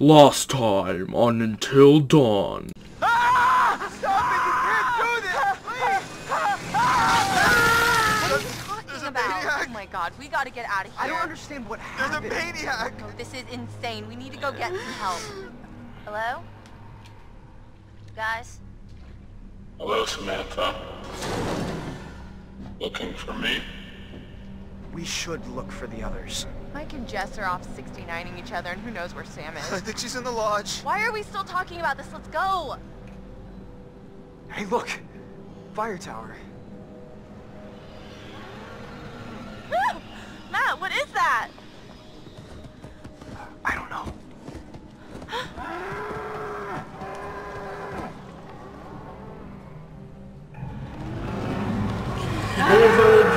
Last time on Until Dawn. Ah! Stop it! You can't do this! Please! What are you talking about? maniac. Oh my god, we gotta get out of here. I don't understand what happened. There's a maniac! No, this is insane. We need to go get some help. Hello? Guys? Hello, Samantha. Looking for me? We should look for the others. Mike and Jess are off 69ing each other, and who knows where Sam is. I think she's in the lodge. Why are we still talking about this? Let's go! Hey, look! Fire tower. Matt, what is that? I don't know.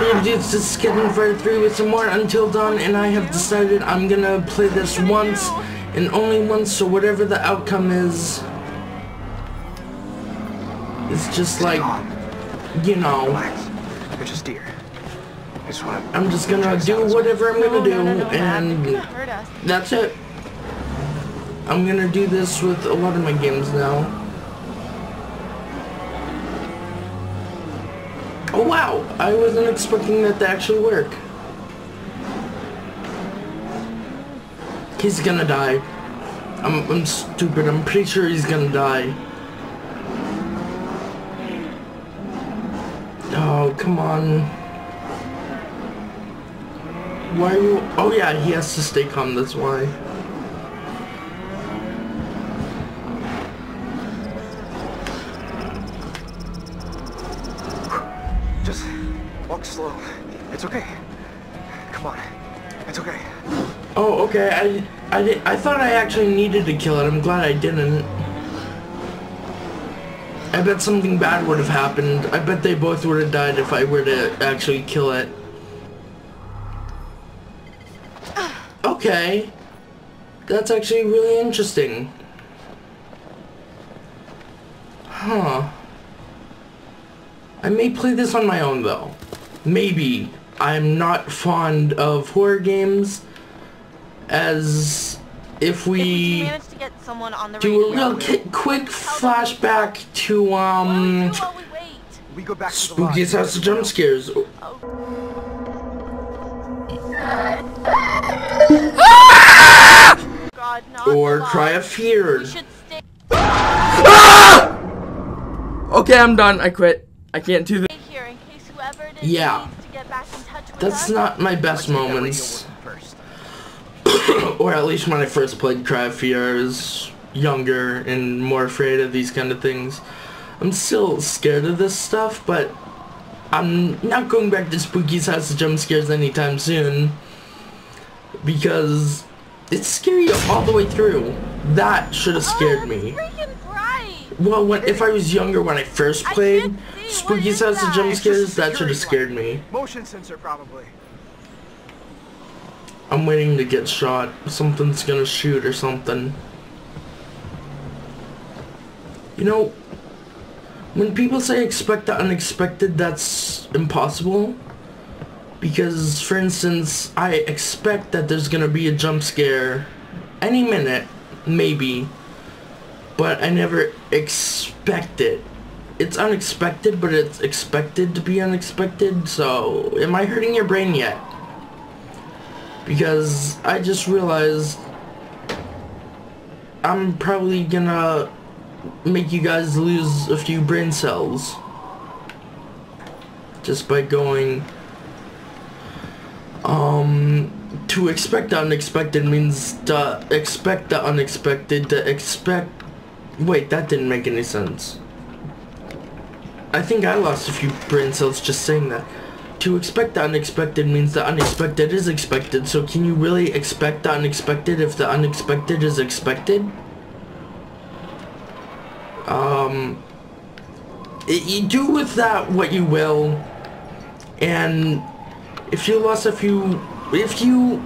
Hello, it's just Catching Fire 3 with some more Until Dawn, and I have decided I'm gonna play this once, and only once, so whatever the outcome is, it's just like, you know, Relax. You're just deer. I just wanna... I'm just gonna do whatever I'm gonna do, and gonna hurt us. that's it. I'm gonna do this with a lot of my games now. Oh wow, I wasn't expecting that to actually work. He's gonna die. I'm, I'm stupid, I'm pretty sure he's gonna die. Oh, come on. Why you... Oh yeah, he has to stay calm, that's why. Okay. I, I, I thought I actually needed to kill it. I'm glad I didn't. I bet something bad would have happened. I bet they both would have died if I were to actually kill it. Okay. That's actually really interesting. Huh. I may play this on my own though. Maybe. I'm not fond of horror games as if If we we do manage to get someone on the do a radio. real quick flashback to What do we um do we? We go back to Spooky's. House of Jump Scares. God, Or the Cry of Fear. We Okay, I'm done. I quit. I can't do this. here in case whoever it is Yeah. needs to get back in touch with That's not my best get that moments. Working first. or at least when I first played Cry of Fear, I was younger and more afraid of these kind of things. I'm still scared of this stuff, but I'm not going back to Spooky's House of Jump Scares anytime soon. Because it's scary all the way through. That should have scared oh, me. That's freaking bright. Well, when, if I was younger when I first played can't see. What Spooky's House of that? Jump Scares, that should have scared me. Motion sensor, probably. I'm waiting to get shot. Something's gonna shoot or something. You know, when people say expect the unexpected, that's impossible. Because, for instance, I expect that there's gonna be a jump scare any minute, maybe. But I never expect it. It's unexpected, but it's expected to be unexpected, so am I hurting your brain yet? Because I just realized I'm probably gonna make you guys lose a few brain cells just by going um to expect the unexpected means to expect the unexpected to expect wait that didn't make any sense. I think I lost a few brain cells just saying that to expect the unexpected means the unexpected is expected, so can you really expect the unexpected if the unexpected is expected? Um, y- you do with that what you will, and if you lost a few, if you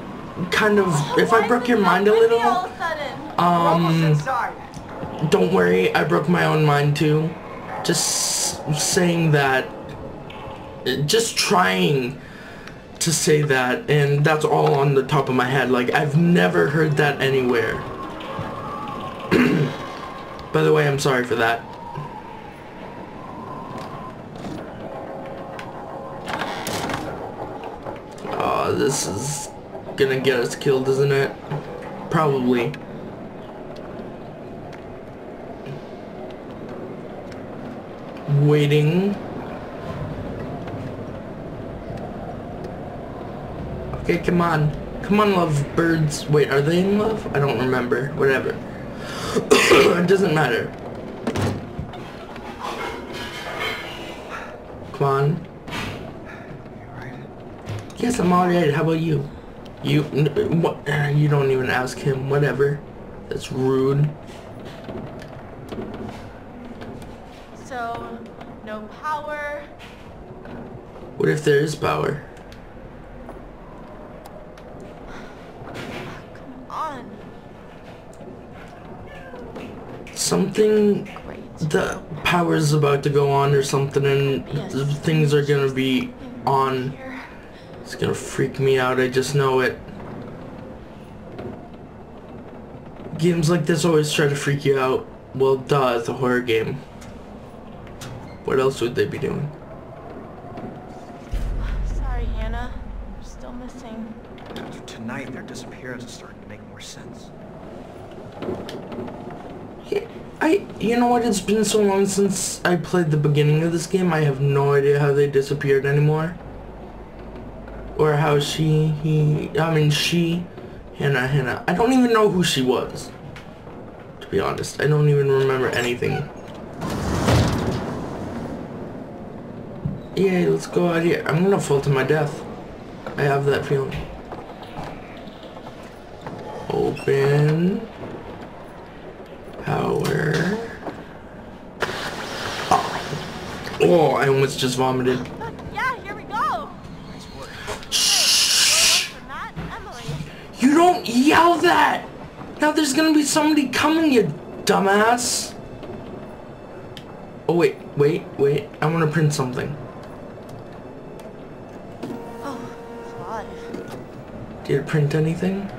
kind of, if I broke your mind a little, All of a sudden. We're almost um, don't worry, I broke my own mind too. Just saying that, just trying to say that, and that's all on the top of my head. Like, I've never heard that anywhere. By the way, I'm sorry for that. Oh, this is gonna get us killed, isn't it? Probably. Waiting. Okay, come on. Come on, love birds. Wait, are they in love? I don't remember. Whatever. it doesn't matter. Come on. Yes, I'm alright. How about you? You, what? uh, You don't even ask him. Whatever. That's rude. So, no power. What if there is power? Come on. Something. Great. The power's about to go on or something, and Yes. things are gonna be on. It's gonna freak me out. I just know it. Games like this always try to freak you out. Well, duh, it's a horror game. What else would they be doing? Sorry, Hannah. We're still missing. After tonight, their disappearance is starting to make more sense. Yeah, I, you know what? It's been so long since I played the beginning of this game. I have no idea how they disappeared anymore, or how she, he, I mean she, Hannah, Hannah. I don't even know who she was. To be honest, I don't even remember anything. Yeah, let's go out here. I'm gonna fall to my death. I have that feeling. Open. Power. Oh. I almost just vomited. Yeah, here we go. Shh! For Matt and Emily. You don't yell that! Now there's gonna be somebody coming, you dumbass! Oh wait, wait, wait. I wanna print something. Oh, God. Did it print anything?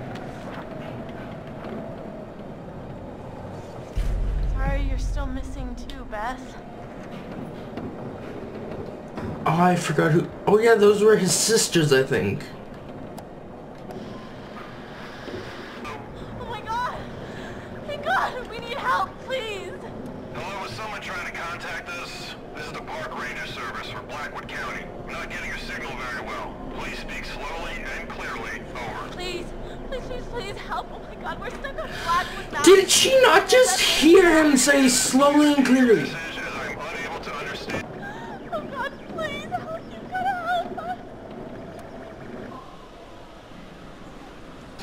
I forgot who. Oh yeah, those were his sisters, I think. Oh my God. Thank God. We need help, please. Hello, is someone trying to contact us? This is the Park Ranger Service for Blackwood County. We're not getting your signal very well. Please speak slowly and clearly. Over. Please, please, please, please help. Oh my God, we're stuck on Blackwood Mountain. Did she not just hear him say slowly and clearly? Message as I'm unable to understand. Oh God, please help. You gotta help us.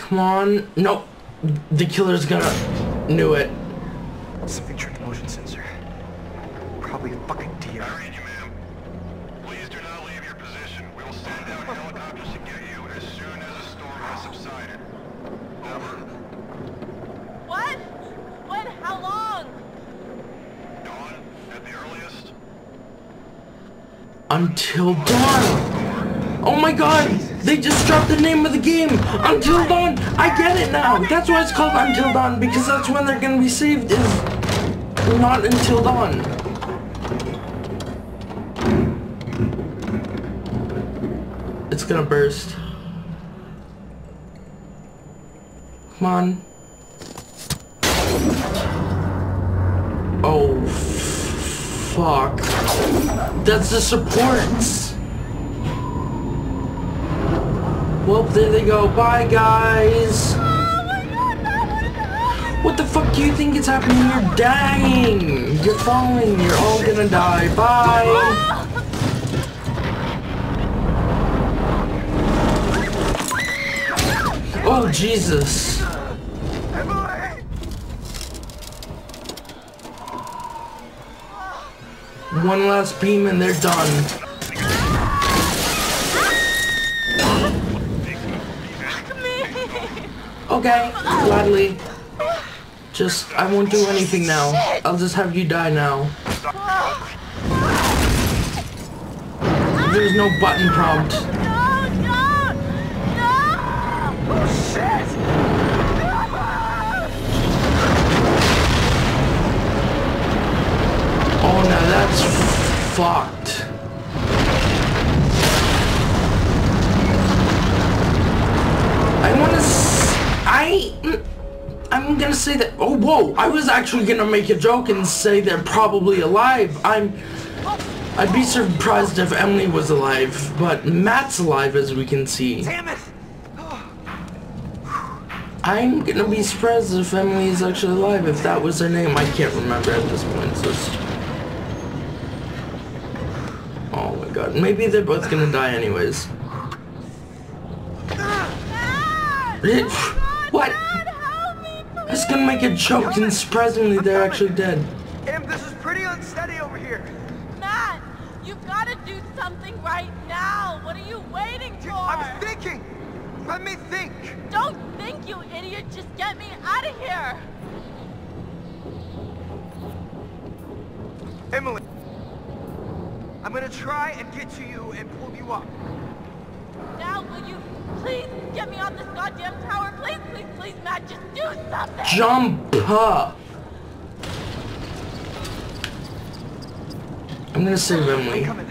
Come on. No. The killer's gonna... Knew it. Something tricked the motion sensor. Probably a fucking deer. I read you, ma'am. Please do not leave your position. We will send out helicopters to get you as soon as the storm has subsided. Over. What? When? How long? Dawn, at the earliest. Until dawn. Oh my god. They just dropped the name of the game. Until dawn. I get it now. That's why it's called Until Dawn. Because that's when they're gonna be saved. Is not until dawn. It's gonna burst. Come on. Oh, fuck. That's the supports. Well, there they go. Bye, guys. What the fuck do you think is happening? You're dying. You're falling. You're all gonna die. Bye. Oh, Jesus. One last beam and they're done. Okay, gladly. Just, I won't do anything now. I'll just have you die now. There's no button prompt. Oh, no, no! Shit! That's fucked. I want to. I. mm, I'm gonna say that. Oh, whoa! I was actually gonna make a joke and say they're probably alive. I'm. I'd be surprised if Emily was alive, but Matt's alive as we can see. Damn it! I'm gonna be surprised if Emily is actually alive, if that was her name. I can't remember at this point, so... Oh my god. Maybe they're both gonna die anyways. Dad! God, What? Dad, help me, I was gonna make a joke and surprisingly they're actually dead. Em, this is pretty unsteady over here. Matt, you've got to do something right now. What are you waiting for? I'm thinking. Let me think. Don't think, you idiot. Just get me out of here. Emily. I'm gonna try and get to you and pull you up. Now, will you please get me on this goddamn tower? Please, please, please, Matt. Just do something. Jump! huh. I'm gonna save Emily. Come in.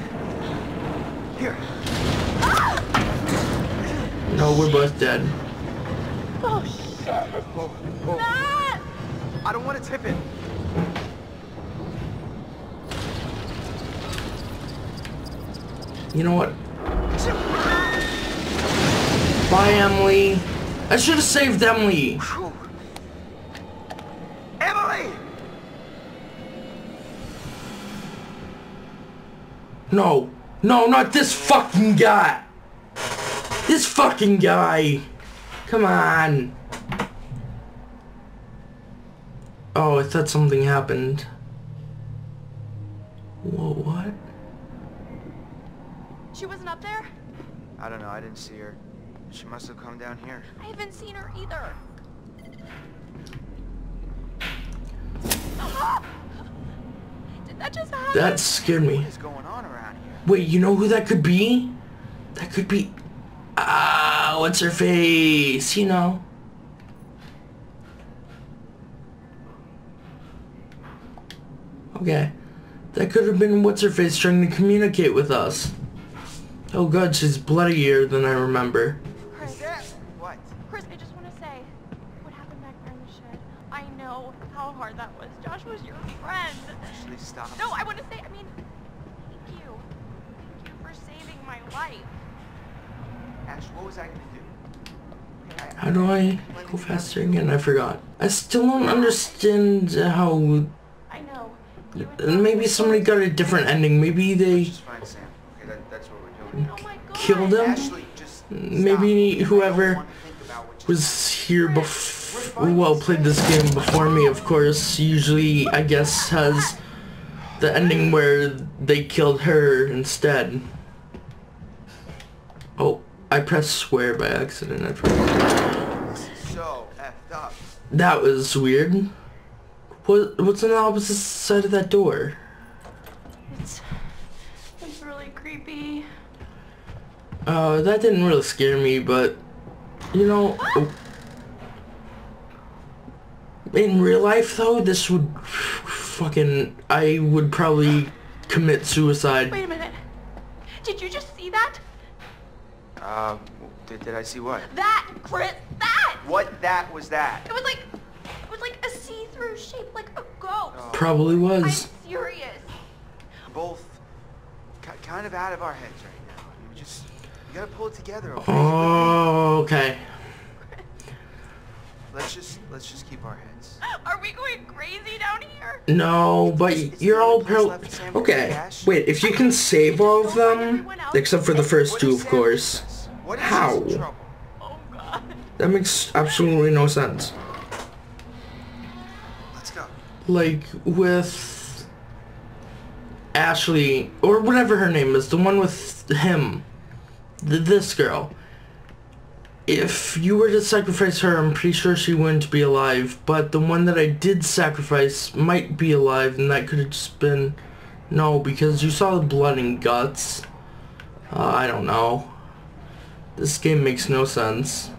Here. No, we're both dead. Oh, shit. Whoa, whoa. Matt! I don't want to tip it. You know what? Bye, Emily. I should have saved Emily. Emily! No. No, not this fucking guy. This fucking guy. Come on. Oh, I thought something happened. Whoa, what? She wasn't up there? I don't know. I didn't see her. She must have come down here. I haven't seen her either. Did that just happen? That scared me. What is going on around here? Wait, you know who that could be? That could be... Ah, what's her face? You know. Okay. That could have been what's her face trying to communicate with us. Oh god, she's bloodier than I remember. Chris, Yeah. What? Chris, I just want to say, what happened back there in the shed? I know how hard that was. Josh was your friend. Ashley, stop. No, I want to say, I mean, thank you. Thank you for saving my life. Ash, what was I gonna do? How do I go faster again? I forgot. I still don't understand how... I know. You and Maybe somebody got a different ending. Maybe they Just fine, Sam. Okay, that, that's what we're doing. Oh my god. killed him? Ashley, just stop. Maybe whoever wanna think about what just was here before, well, played this game before me, of course, usually, I guess, has the ending where they killed her instead. Oh, I pressed swear by accident. I happened. So effed up. That was weird. What, what's on the opposite side of that door? It's, it's really creepy. Uh, that didn't really scare me, but, you know, oh. in real life though, this would fucking, I would probably commit suicide. Wait a minute. Did you just see that? Uh, did, did I see what? That, Chris, that! What that was that? It was like, it was like a see-through shape, like a ghost. Probably was. I'm was. serious. Both kind of out of our heads right now. You just, you gotta pull it together, okay? Oh, okay. Let's just, let's just keep our heads. Are we going crazy down here? No, but you're all pro- Okay, wait, if you can save all of them, except for the first two, of course, doing this? What is How? his trouble? Oh god. that makes absolutely no sense. Let's go. like with Ashley or whatever her name is, the one with him, the, this girl. If you were to sacrifice her, I'm pretty sure she wouldn't be alive. But the one that I did sacrifice might be alive, and that could have just been no, because you saw the blood and guts. Uh, I don't know. This game makes no sense.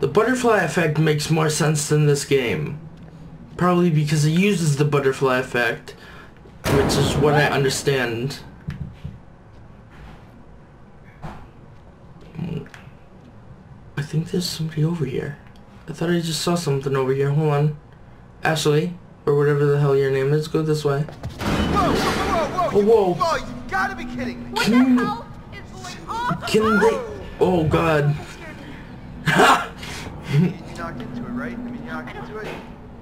The butterfly effect makes more sense than this game. Probably because it uses the butterfly effect. which is what I understand. Think there's somebody over here. I thought I just saw something over here. Hold on. Ashley, or whatever the hell your name is, go this way. Whoa, whoa, whoa, Oh, whoa. Whoa, you gotta be kidding me. What Can the hell is going on? Can they... Oh, God. You, you knocked into it, right? I mean, you knocked into it.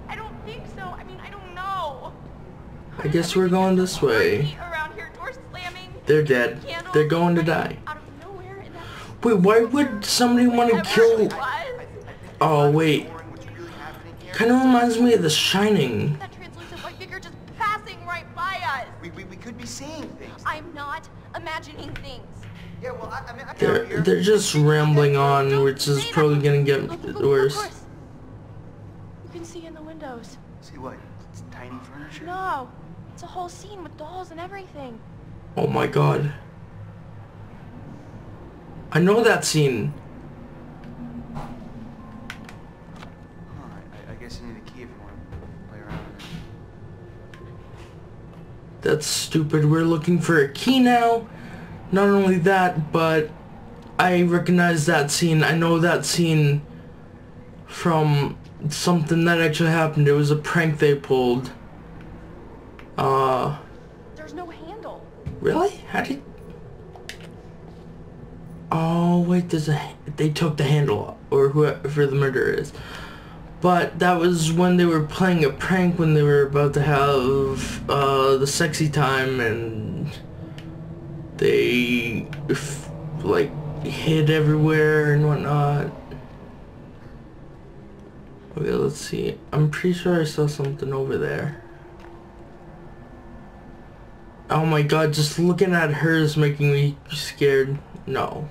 I don't think so. I mean, I don't know. I guess we're going this way. Around here, doors slamming. They're dead. They're going to die. Out of nowhere, and that's Wait, why would somebody want to kill... Oh, wait. Ignoring what's really happening here. Kind of reminds me of The Shining. That translucent white figure just passing right by us. We, we, we could be seeing things. I'm not imagining things. Yeah, well, I, I mean, I'm They're, they're just rambling on, which is probably gonna get Look, look, look, worse. You can see in the windows. See what? It's tiny furniture? No, it's a whole scene with dolls and everything. Oh my god. I know that scene. Huh, I, I guess you need a key if you want to play know that scene. That's stupid. We're looking for a key now. Not only that, but I recognize that scene. I know that scene from something that actually happened. It was a prank they pulled. Uh, There's no handle. really? How did... Oh, wait, there's a... They took the handle or whoever the murderer is. But that was when they were playing a prank when they were about to have uh, the sexy time and they like hid everywhere and whatnot. Okay, let's see. I'm pretty sure I saw something over there. Oh my god, just looking at her is making me scared. No.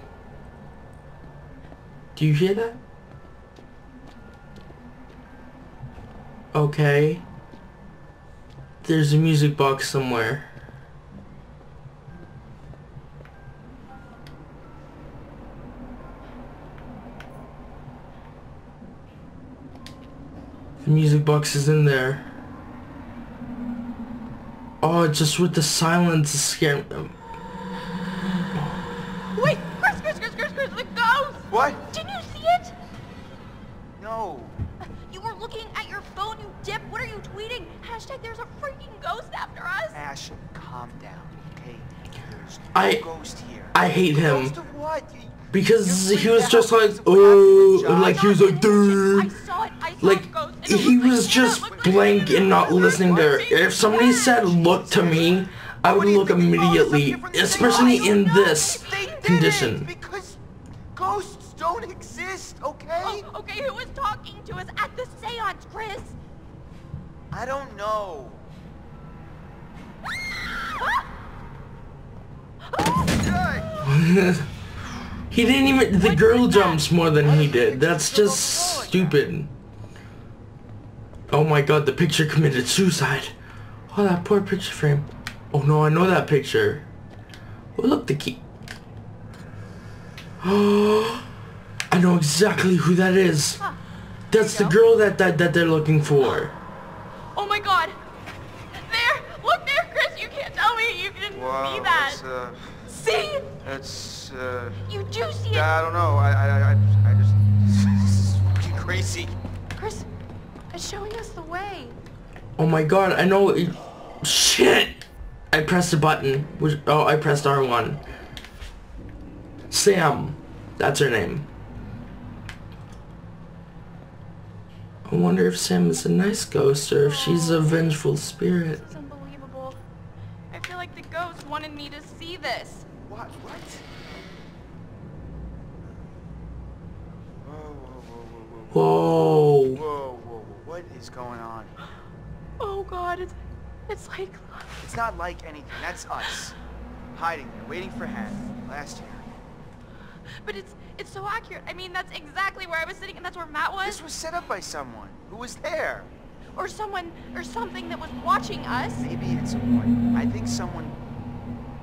Do you hear that? Okay. There's a music box somewhere. The music box is in there. Oh, just with the silence is scaring them. There's a freaking ghost after us. Ash, calm down, okay? There's no I- ghost here. I hate him. Ghost of what? You- Because he was just like, because of what happened oh, with like he was like, dude. saw it. I saw Like, a ghost. and it he was just yeah, it looked like- blank and not listening to her. If somebody said look to me, I would What do you look think the ghosts are immediately, especially in this condition. The girl jumps more than he did. That's just stupid. Oh my god, the picture committed suicide. Oh, that poor picture frame. Oh no, I know that picture. Oh, look, the key. Oh, I know exactly who that is. That's the girl that, that, that they're looking for. Oh my god. There! Look there, Chris! You can't tell me you didn't Whoa, see that! that's, uh, See? that's, uh, You do see it! I don't know. I, I, I, I just, this is fucking crazy. Chris, it's showing us the way. Oh my god, I know it. Shit! I pressed a button. Which, oh, I pressed R1. Sam. That's her name. I wonder if Sam is a nice ghost or if she's a vengeful spirit. It's unbelievable. I feel like the ghost wanted me to see this. What? What? Whoa, whoa, whoa, whoa, Whoa. whoa, what is going on? Oh god, it's, it's like... It's not like anything. That's us. Hiding there, waiting for Han. Last year. But it's it's so accurate. I mean, that's exactly where I was sitting and that's where Matt was. This was set up by someone. Who was there? Or someone, or something that was watching us. Maybe it's a someone. I think someone...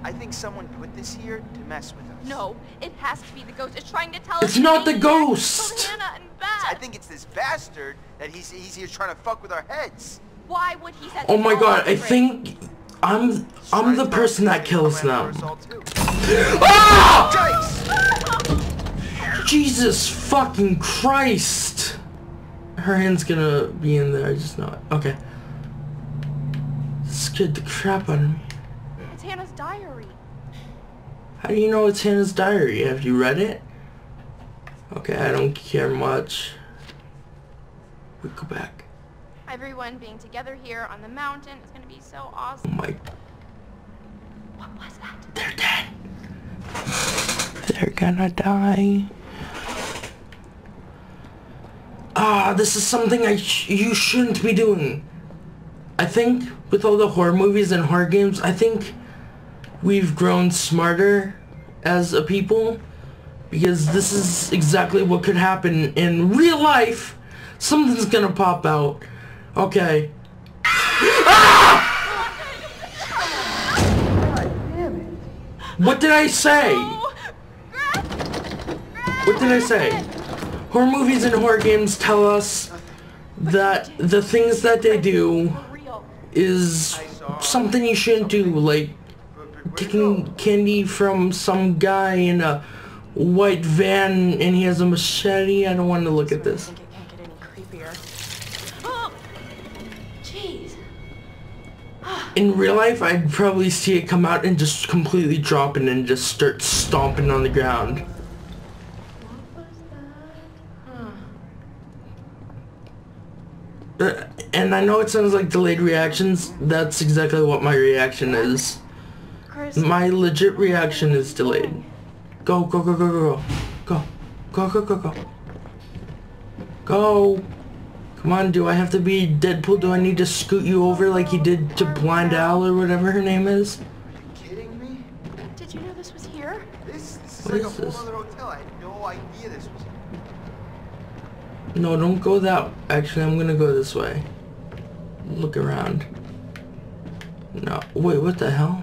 I think someone put this here to mess with us. No, it has to be the ghost. It's trying to tell us... It's not the ghost! Hannah and Beth. I think it's this bastard that he's, he's here trying to fuck with our heads. Why would he set Oh my god, I think I'm I'm the person that kills them. Ah! Jesus fucking Christ! Her hand's gonna be in there, I just know it. Okay. This scared the crap out of me. It's Hannah's diary. How do you know it's Hannah's diary? Have you read it? Okay, I don't care much. We go back. Everyone being together here on the mountain is gonna be so Oh awesome. my, What was that? they're dead. They're gonna die. Ah, this is something I sh you shouldn't be doing. I think with all the horror movies and horror games, I think we've grown smarter as a people because this is exactly what could happen in real life. Something's gonna pop out. Okay. Ah! What did I say? What did I say? Horror movies and horror games tell us that the things that they do is something you shouldn't do, like taking candy from some guy in a white van and he has a machete. I don't want to look at this. think it can't get any creepier. Jeez. In real life, I'd probably see it come out and just completely drop it and just start stomping on the ground. Uh, and I know it sounds like delayed reactions. That's exactly what my reaction is. My legit reaction is delayed. Go, go, go, go, go, go. Go, go, go, go, go. Go. Come on, do I have to be Deadpool? Do I need to scoot you over like he did to Blind Al or whatever her name is? kidding me? did you know this was here? This, this is What like is a whole this? other hotel. I had no idea this was. No, don't go that. Actually, I'm gonna go this way. Look around. No, wait, what the hell?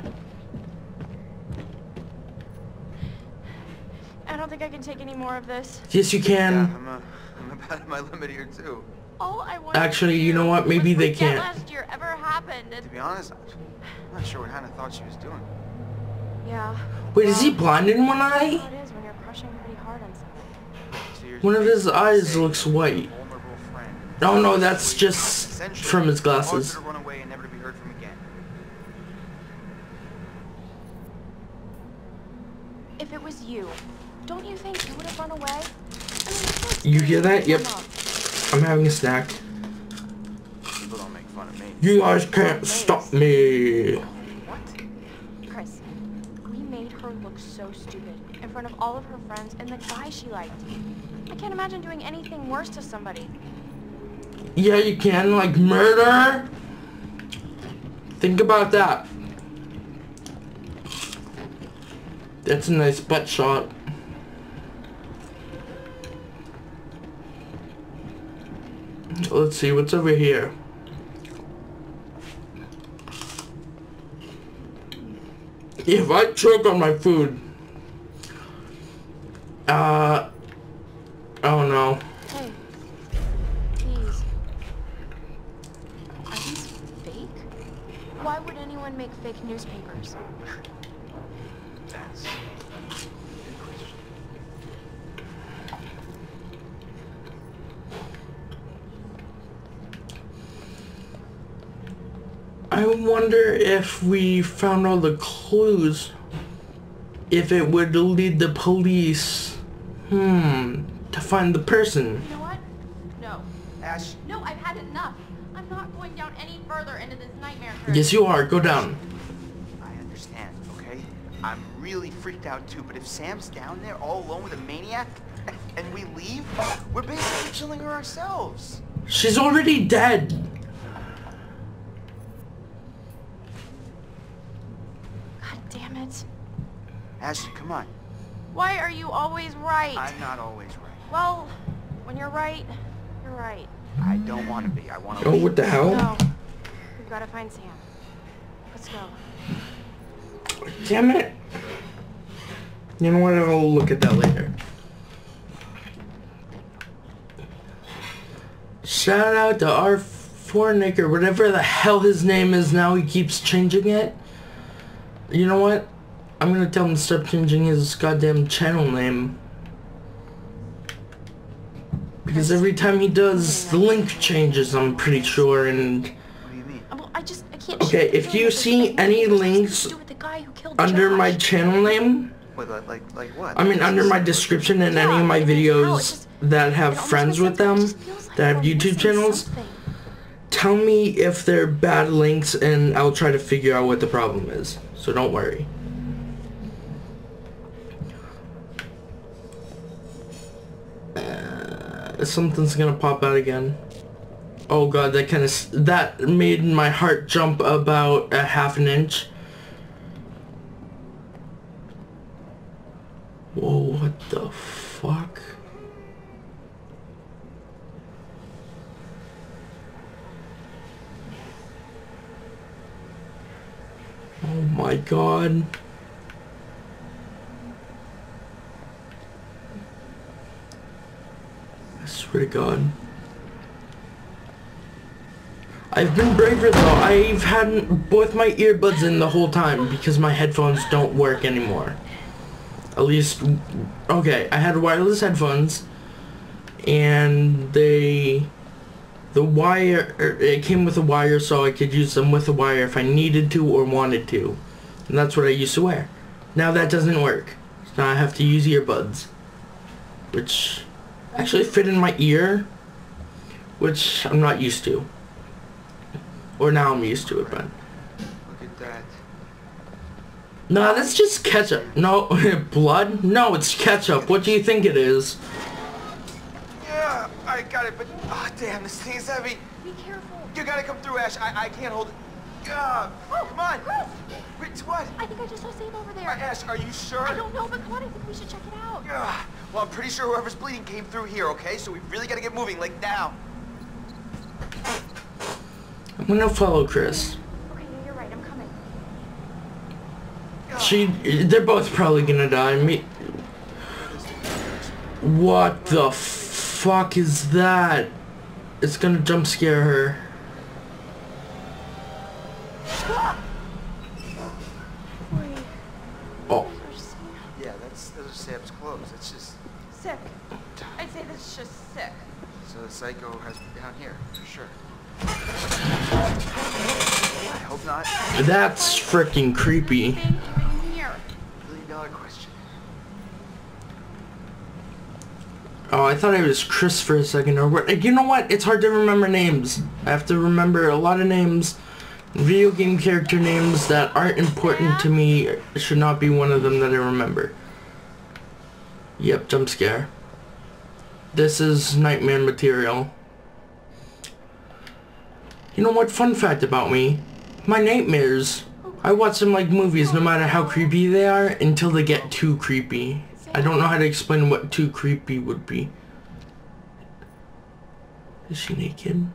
I don't think I can take any more of this. Yes, you Yeah, can. I'm, uh, I'm about at my limit here too. All I wanted Actually, to you know what? Maybe they can't. last year ever happened. And To be honest, I'm not sure what Hannah thought she was doing. yeah. Wait, is he blind in one eye? it is when you're crushing pretty hard on something. So One of his eyes saying looks white. vulnerable friend. Oh no, that's just from his glasses. to run away and never to be heard from again. If it was you, don't you think you would have run away? I mean, You hear that? Yep. up. I'm having a snack. People don't make fun of me. You guys can't stop me. What? Chris, we made her look so stupid in front of all of her friends and the guy she liked. I can't imagine doing anything worse to somebody. Yeah, you can, like murder. Think about that. That's a nice butt shot. Let's see what's over here. If I choke on my food, uh, oh no. Hey, these. Are these fake? Why would anyone make fake newspapers? That's. Good question. I wonder if we found all the clues, if it would lead the police, hmm, to find the person. You know what? No. Ash, No, I've had enough. I'm not going down any further into this nightmare. Chris. Yes, you are. Go down. I understand, okay? I'm really freaked out too, but if Sam's down there all alone with a maniac and we leave, we're basically killing her ourselves. She's already dead. God damn it. Ashley, come on. Why are you always right? I'm not always right. Well, when you're right, you're right. I don't want to be. I want to Oh, leave. what the hell? No. We've got to find Sam. Let's go. Damn it. You know what? I'll look at that later. Shout out to our Fornick or whatever the hell his name is now, he keeps changing it. You know what? I'm gonna tell him to stop changing his goddamn channel name. Because every time he does, the link changes, I'm pretty sure, and What do you mean? Well, I just I can't. Okay, if you see any links to do with the guy who killed under my channel name, Wait, like, like, like what? I mean under my description in any of my videos that have friends with sense, but it them, just feels like that have YouTube channels, tell me if they're bad links and I'll try to figure out what the problem is. So don't worry. Uh, something's gonna pop out again. Oh god, that kind of that made my heart jump about a half an inch. Whoa, what the fuck? Oh my god. I swear to god. I've been braver though. I've had both my earbuds in the whole time because my headphones don't work anymore. At least, okay, I had wireless headphones and they, the wire, er, it came with a wire so I could use them with a wire if I needed to or wanted to. And that's what I used to wear. Now that doesn't work. So now I have to use earbuds. Which actually fit in my ear. Which I'm not used to. Or now I'm used to it, but. Look at that. No, that's just ketchup. No, blood? No, it's ketchup. What do you think it is? Yeah, I got it, but oh damn, this thing is heavy. Be careful. You gotta come through, Ash. I, I can't hold it. Oh, come on. Chris! Wait, what? I think I just saw Sable over there. Ash, are you sure? I don't know, but come on, I think we should check it out. Yeah. well, I'm pretty sure whoever's bleeding came through here, okay? So we really gotta get moving, like now. I'm gonna follow Chris. Okay, yeah, you're right. I'm coming. She, they're both probably gonna die. Me. What the fuck is that? It's gonna jump scare her. Sick. I'd say this is just sick. so the psycho has me down here for sure. I hope not. that's freaking creepy. Been even here. Million dollar question. Oh, I thought it was Chris for a second. Or what? You know what? It's hard to remember names. I have to remember a lot of names. Video game character names that aren't important to me should not be one of them that I remember. Yep, jump scare. This is nightmare material. You know what? Fun fact about me. My nightmares. I watch them like movies no matter how creepy they are until they get too creepy. I don't know how to explain what too creepy would be. Is she naked?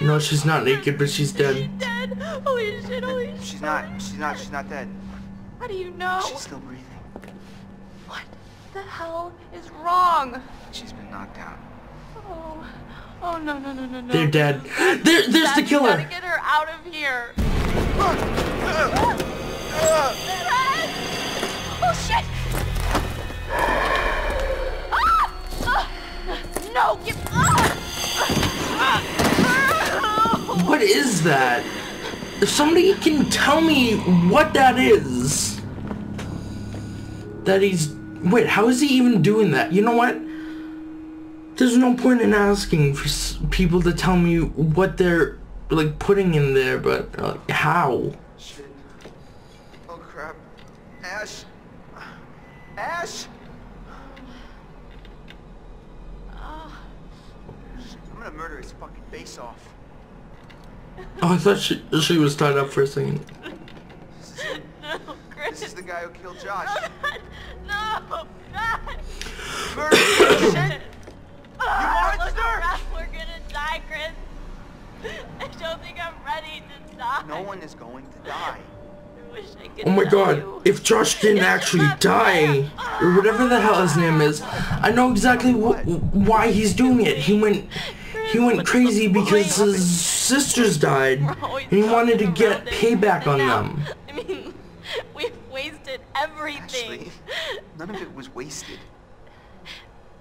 No, she's not naked, but she's dead. Dead. Holy shit, holy shit. She's not. She's not. She's not dead. How do you know? She's still breathing. What the hell is wrong? She's been knocked out. Oh, oh no, no, no, no, no. They're dead. There, there's the Dad, we killer. Gotta get her out of here. Oh shit! Ah! No, get! What is that? If somebody can tell me what that is. That he's... Wait, how is he even doing that? You know what? There's no point in asking for s- people to tell me what they're, like, putting in there, but, uh, how? Shit. Oh crap. Ash. Ash. I'm gonna murder his fucking face off. Oh, I thought she, she was tied up for a second. No, Chris. This is the guy who killed Josh. No, God. Murder him, shit. Monster! We're gonna die, Chris. I don't think I'm ready to die. No one is going to die. wish I Oh my god, you. if Josh didn't actually die, or whatever the hell his name is, I know exactly wh- why he's doing it. He went, he went crazy because his sisters died, and he wanted to get payback on them. I mean, we've wasted everything. Ashley, none of it was wasted.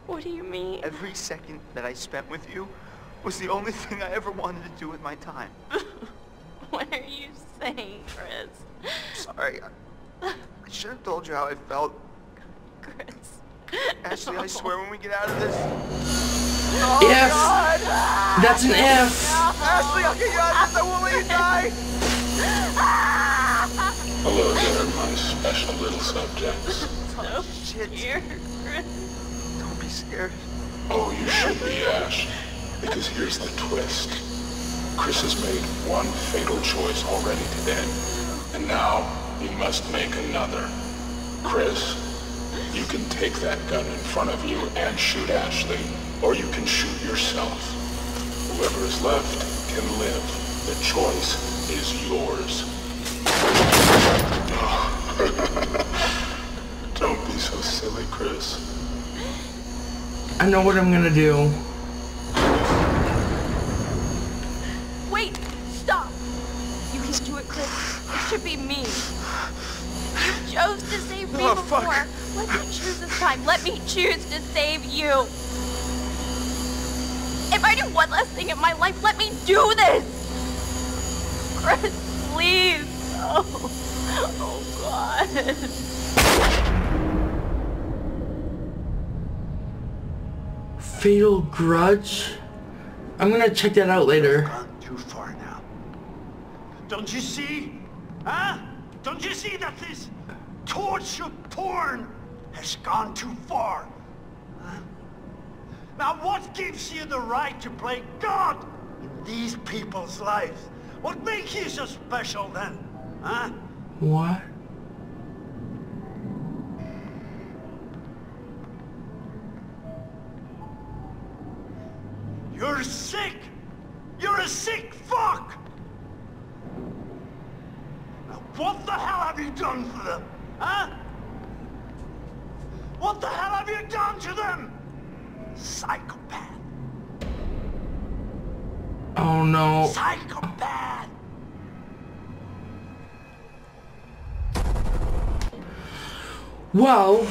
What do you mean? Every second that I spent with you was the only thing I ever wanted to do with my time. What are you saying, Chris? Sorry. I, I should have told you how I felt. Chris. Ashley, I swear when we get out of this. Oh, if that's an if. Ashley, I'll get you out of this. I won't let you die. Hello there, my special little subjects. So Shit. scared, Oh, you should be, Ash. Because here's the twist. Chris has made one fatal choice already today. And now he must make another. Chris, you can take that gun in front of you and shoot Ashley, or you can shoot yourself. Whoever is left can live. The choice is yours. Don't be so silly, Chris. I know what I'm gonna do. Wait! Stop! You can do it, Chris. It should be me. You chose to save me Oh, before. fuck. Let me choose this time. Let me choose to save you. If I do one last thing in my life, let me do this! Chris, please! Oh, oh God. Fatal Grudge? I'm gonna check that out later. gone too far now. Don't you see? Huh? Don't you see that this torture porn has gone too far? Huh? Now what gives you the right to play God in these people's lives? What makes you so special then? Huh? What? You're sick! You're a sick fuck! Now what the hell have you done for them? Huh? What the hell have you done to them? Psychopath. Oh no. Psychopath! Well,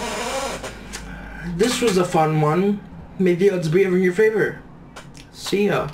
this was a fun one. May the odds be in your favor. See ya.